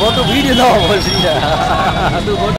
photo video ना हो बोल रही है तू फोटो